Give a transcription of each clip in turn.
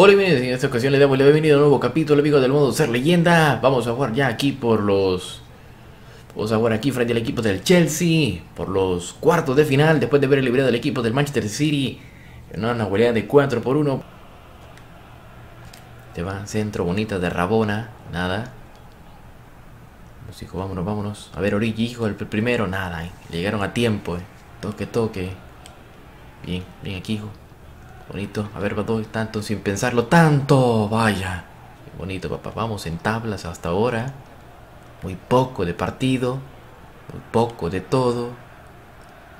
Hola bienvenidos, en esta ocasión le damos la bienvenida a un nuevo capítulo amigos del modo ser leyenda. Vamos a jugar ya aquí por los... Vamos a jugar aquí frente al equipo del Chelsea Por los cuartos de final Después de ver el librado del equipo del Manchester City En una goleada de 4 por 1 Te va, centro bonita de Rabona Nada. Los hijos, vámonos, vámonos. A ver Origi, hijo, el primero, nada eh. Llegaron a tiempo eh. Toque, toque. Bien, bien aquí hijo Bonito, a ver, doy tanto sin pensarlo, tanto, vaya. bonito, papá. Vamos en tablas hasta ahora. Muy poco de partido, muy poco de todo.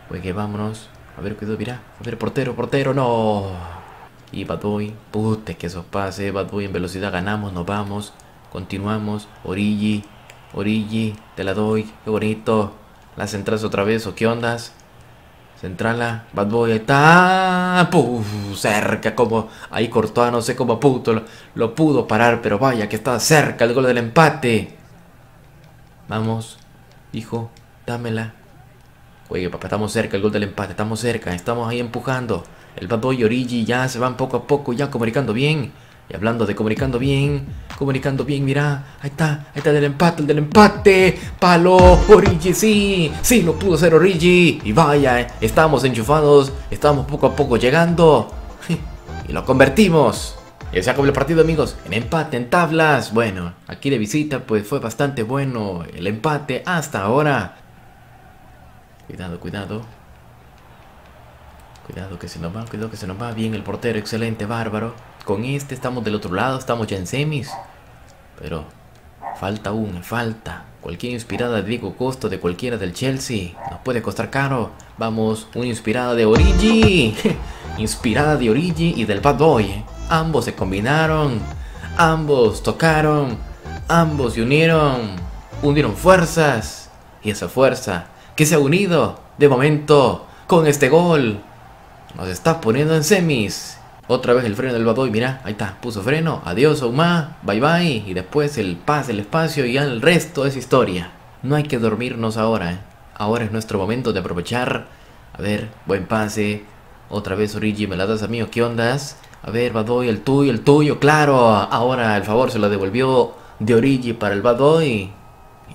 Pues que vámonos. A ver, cuidado, mira. A ver, portero, portero, no. Y Badoy, puta, que eso pase. Badoy en velocidad ganamos, nos vamos. Continuamos. Origi, Origi, te la doy. Qué bonito. Las entras otra vez, ¿o qué ondas? Centrala, Bad Boy, está. cerca, como. Ahí cortó, no sé cómo puto lo, pudo parar, pero vaya que estaba cerca el gol del empate. Vamos, hijo, dámela. Oye, papá, estamos cerca el gol del empate, estamos cerca, estamos ahí empujando. El Bad Boy y Origi ya se van poco a poco, ya comunicando bien. Y hablando de comunicando bien, comunicando bien, mira, ahí está, ahí está el del empate, el del empate, palo, Origi, sí, sí, lo pudo hacer Origi, y vaya, estamos enchufados, estamos poco a poco llegando, y lo convertimos. Y se acabó el partido, amigos, en empate, en tablas, bueno, aquí de visita, pues fue bastante bueno el empate hasta ahora. Cuidado, cuidado. Cuidado que se nos va, cuidado que se nos va bien el portero, excelente, bárbaro. Con este estamos del otro lado, estamos ya en semis. Pero falta aún, falta. Cualquier inspirada de Diego Costa, de cualquiera del Chelsea, nos puede costar caro. Vamos, una inspirada de Origi. inspirada de Origi y del Bad Boy. Ambos se combinaron. Ambos tocaron. Ambos se unieron. Unieron fuerzas. Y esa fuerza que se ha unido, de momento, con este gol, nos está poniendo en semis. Otra vez el freno del Badoy, mira, ahí está, puso freno, adiós Ouma, bye bye, y después el paz, el espacio y ya el resto es historia. No hay que dormirnos ahora, ¿eh? ahora es nuestro momento de aprovechar. A ver, buen pase, otra vez Origi, me la das a mí, ¿qué ondas? A ver, Badoy, el tuyo, el tuyo, claro, ahora el favor se lo devolvió de Origi para el Badoy.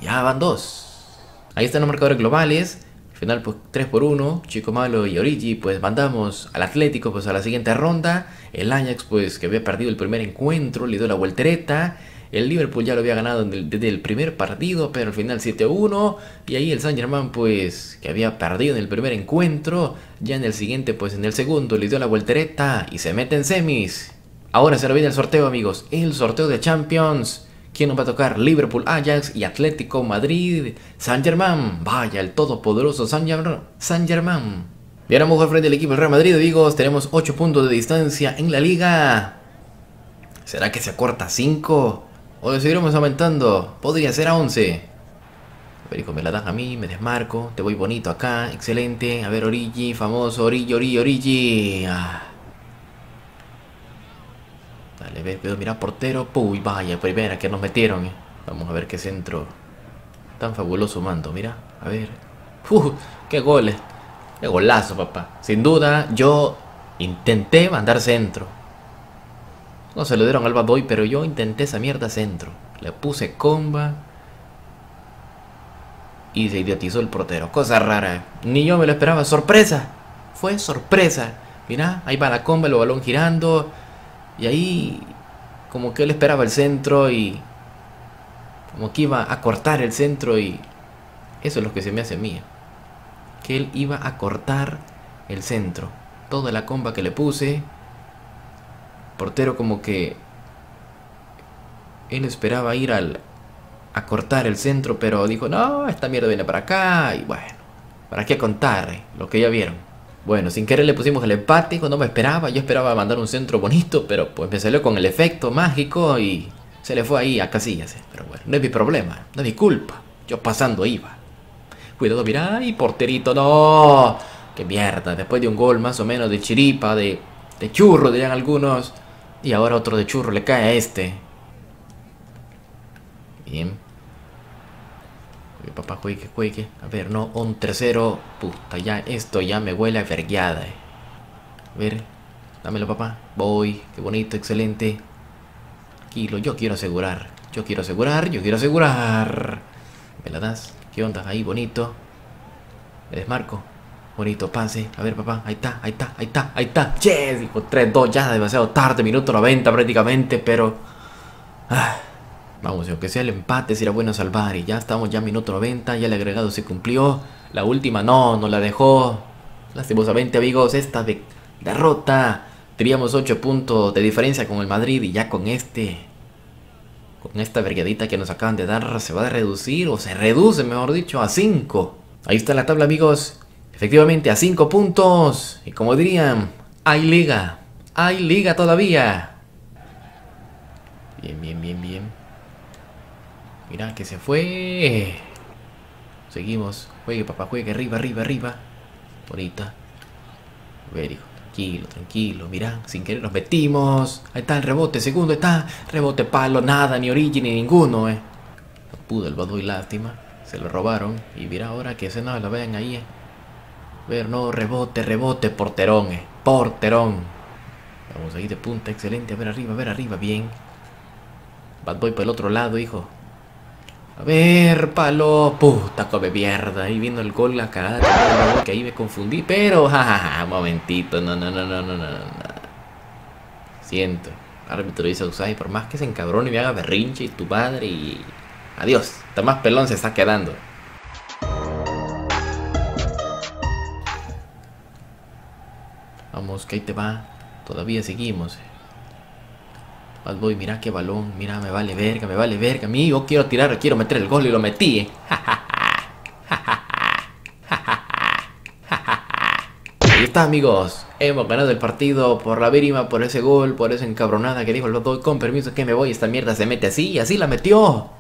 Ya van dos. Ahí están los marcadores globales final pues 3 por 1, Chico Malo y Origi pues mandamos al Atlético pues a la siguiente ronda, el Ajax pues que había perdido el primer encuentro, le dio la voltereta, el Liverpool ya lo había ganado desde el primer partido, pero al final 7-1. Y ahí el Saint Germain, pues, que había perdido en el primer encuentro. Ya en el siguiente, pues en el segundo, le dio la voltereta y se mete en semis. Ahora se viene el sorteo, amigos. El sorteo de Champions. ¿Quién nos va a tocar? Liverpool, Ajax y Atlético Madrid. San Germán. Vaya, el todopoderoso San, San Germán. Bien, mujer frente al equipo del Real Madrid, amigos. Tenemos 8 puntos de distancia en la liga. ¿Será que se acorta a 5? ¿O lo seguiremos aumentando? Podría ser a 11. Perico, me la das a mí, me desmarco. Te voy bonito acá, excelente. A ver, Origi, famoso, Origi, Origi, Origi. Ah. Dale, ve, veo, mira, portero. Uy, vaya, primera que nos metieron. Eh. Vamos a ver qué centro tan fabuloso mando. Mira, a ver. Qué goles. Qué golazo, papá. Sin duda, yo intenté mandar centro. No se lo dieron al Badoy, pero yo intenté esa mierda centro. Le puse comba. Y se idiotizó el portero. Cosa rara. Eh. Ni yo me lo esperaba. Sorpresa. Fue sorpresa. Mira, ahí va la comba, el balón girando. Y ahí como que él esperaba el centro y como que iba a cortar el centro y eso es lo que se me hace mía. Que él iba a cortar el centro. Toda la comba que le puse. Portero como que él esperaba ir al a cortar el centro, pero dijo, "No, esta mierda viene para acá" y bueno, ¿para qué contar lo que ya vieron? Bueno, sin querer le pusimos el empate cuando me esperaba. Yo esperaba mandar un centro bonito, pero pues me salió con el efecto mágico y se le fue ahí a casillas. Eh. Pero bueno, no es mi problema, no es mi culpa. Yo pasando iba. Cuidado, mira, y porterito, no. Qué mierda, después de un gol más o menos de chiripa, de, de churro, dirían algunos. Y ahora otro de churro le cae a este. Bien papá juegue, juegue. A ver, no, un tercero. Puta, ya, esto ya me huele a vergueada. Eh. A ver, Dámelo, papá. Voy. Qué bonito, excelente. Tranquilo, yo quiero asegurar. Yo quiero asegurar, yo quiero asegurar. ¿Me la das? ¿Qué onda? Ahí, bonito. Me desmarco. Bonito pase. A ver, papá. Ahí está, ahí está, ahí está, ahí está. Yes, dijo 3-2. Ya demasiado tarde. Minuto 90 prácticamente, pero... Ah. Vamos, aunque sea el empate, será bueno salvar. Y ya estamos ya minuto 90. Ya el agregado se cumplió. La última no, no la dejó. Lastimosamente, amigos, esta de derrota. Teníamos 8 puntos de diferencia con el Madrid. Y ya con este... Con esta vergadita que nos acaban de dar, se va a reducir, o se reduce, mejor dicho, a 5. Ahí está la tabla, amigos. Efectivamente, a 5 puntos. Y como dirían, hay liga. Hay liga todavía. Bien, bien, bien, bien. Mira que se fue. Seguimos. Juegue, papá, juegue. Arriba, arriba, arriba. Bonita. Very Tranquilo, tranquilo. Mira, sin querer nos metimos. Ahí está el rebote. Segundo está. Rebote palo. Nada, ni origin, ni ninguno, eh. No pudo el Badoy, lástima. Se lo robaron. Y mira ahora que ese no lo vean ahí, eh. Ver, no, rebote, rebote, porterón, eh. Porterón. Vamos ahí de punta, excelente. A ver arriba, a ver arriba, bien. Bad Boy por el otro lado, hijo. A ver, palo. Puta, come mierda. Ahí viendo el gol, la cagada. Que ahí me confundí. Pero, jajaja, momentito. No, no, no, no, no, no. Siento. Árbitro dice Usai. Por más que se encabrone y me haga berrinche y tu padre y. Adiós. Está más pelón se está quedando. Vamos, que ahí te va. Todavía seguimos. Bad Boy, mira qué balón. Mira, me vale verga, me vale verga. Amigo, quiero tirar, quiero meter el gol y lo metí. Eh. Ahí está, amigos. Hemos ganado el partido por la vérima, por ese gol, por esa encabronada que dijo el Bad Con permiso que me voy, esta mierda se mete así y así la metió.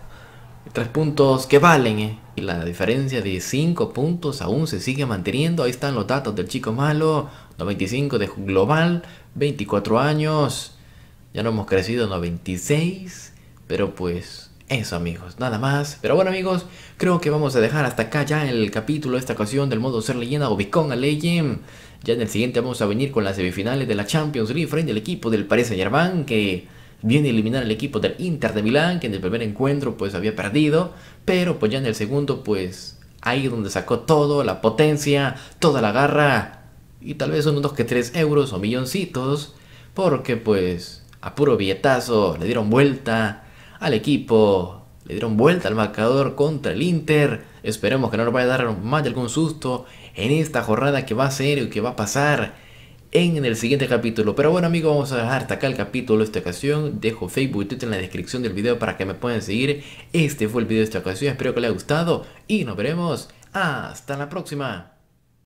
Tres puntos que valen, eh. Y la diferencia de 5 puntos aún se sigue manteniendo. Ahí están los datos del chico malo. 95 de global, 24 años. Ya no hemos crecido 96. Pero pues eso amigos, nada más. Pero bueno amigos, creo que vamos a dejar hasta acá ya el capítulo, esta ocasión del modo ser leyenda o Become a Legend. Ya en el siguiente vamos a venir con las semifinales de la Champions League frente al equipo del Paris Saint Germain que viene a eliminar al equipo del Inter de Milán que en el primer encuentro pues había perdido. Pero pues ya en el segundo pues ahí donde sacó todo, la potencia, toda la garra y tal vez unos 2 que 3 euros o milloncitos, porque pues a puro billetazo le dieron vuelta al equipo, le dieron vuelta al marcador contra el Inter. Esperemos que no nos vaya a dar más de algún susto en esta jornada que va a ser y que va a pasar en el siguiente capítulo. Pero bueno amigos, vamos a dejar hasta acá el capítulo de esta ocasión. Dejo Facebook y Twitter en la descripción del video para que me puedan seguir. Este fue el video de esta ocasión, espero que les haya gustado y nos veremos hasta la próxima.